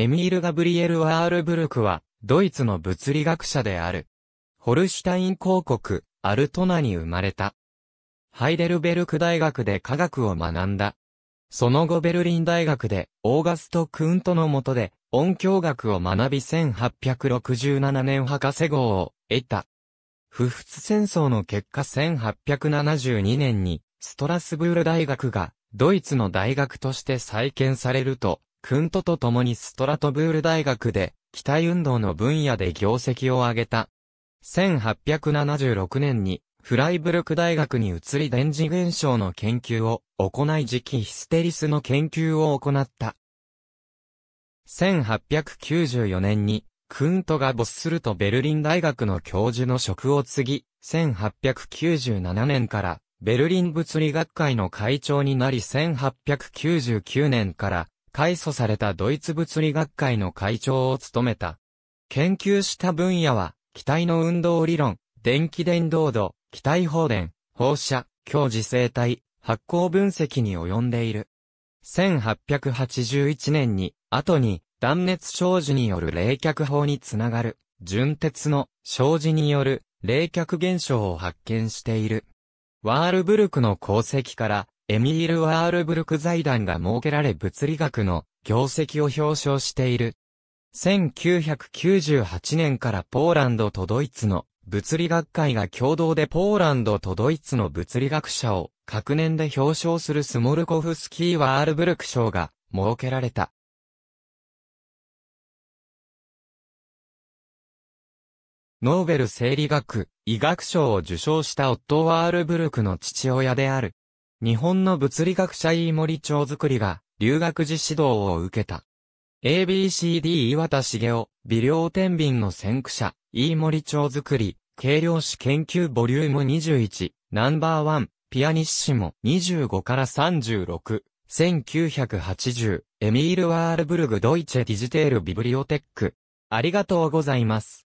エミール・ガブリエル・ワールブルクは、ドイツの物理学者である。ホルシュタイン公国、アルトナに生まれた。ハイデルベルク大学で科学を学んだ。その後ベルリン大学で、オーガスト・クントの下で、音響学を学び1867年博士号を得た。不仏戦争の結果1872年に、ストラスブール大学が、ドイツの大学として再建されると、クントと共にストラトブール大学で、機体運動の分野で業績を上げた。1876年にフライブルク大学に移り電磁現象の研究を行い磁気ヒステリスの研究を行った。1894年にクントがボッスルとベルリン大学の教授の職を継ぎ、1897年からベルリン物理学会の会長になり1899年から改祖されたドイツ物理学会の会長を務めた。研究した分野は気体の運動理論、電気伝導度、気体放電、放射、強磁性体、発光分析に及んでいる。1881年に、後に、断熱障子による冷却法につながる、純鉄の障子による冷却現象を発見している。ワールブルクの功績から、エミール・ワールブルク財団が設けられ物理学の業績を表彰している。1998年からポーランドとドイツの物理学会が共同でポーランドとドイツの物理学者を各年で表彰するスモルコフスキーワールブルク賞が設けられた。ノーベル生理学、医学賞を受賞したオット・ワールブルクの父親である。日本の物理学者飯森町づくりが留学時指導を受けた。ABCD 岩田茂雄、微量天秤の先駆者、飯森町づくり、軽量子研究ボリューム21、ナンバーワン、ピアニッシモ25から36、1980、エミール・ワールブルグ・ドイツェ・ディジテール・ビブリオテック。ありがとうございます。